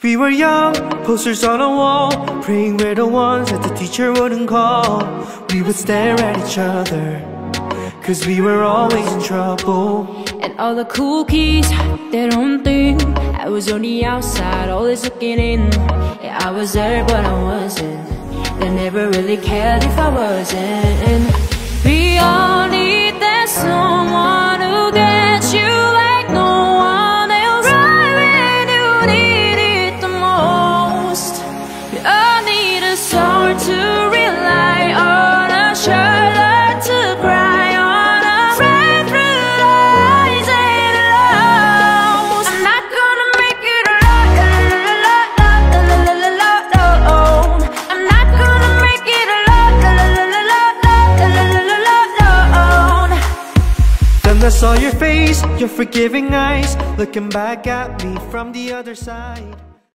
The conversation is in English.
We were young, posters on a wall Praying we're the ones that the teacher wouldn't call. We would stare at each other Cause we were always in trouble. And all the cool kids, own thing I was on the outside, always looking in. Yeah, I was there but I wasn't. They never really cared if I wasn't All need a someone to rely on A shoulder to cry on A friend through the highs and I'm not gonna make it alone. I'm not gonna make it alone. Then I saw your face, your forgiving eyes Looking back at me from the other side